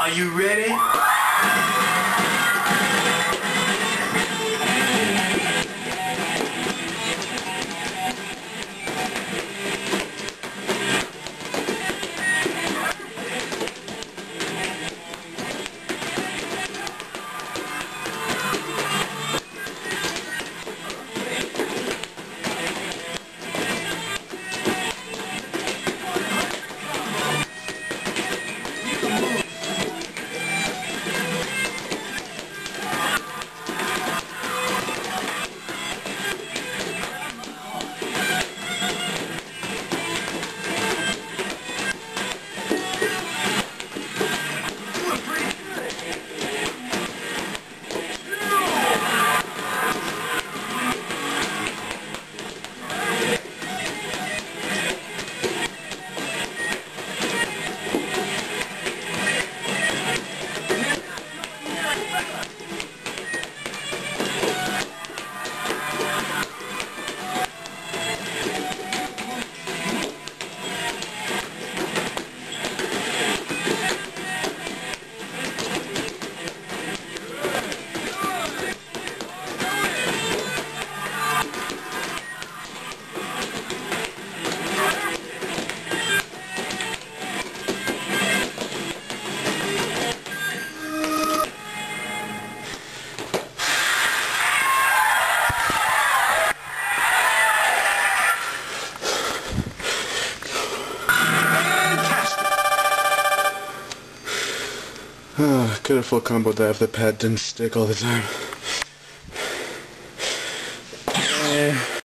Are you ready? Could have full combo that if the pad didn't stick all the time.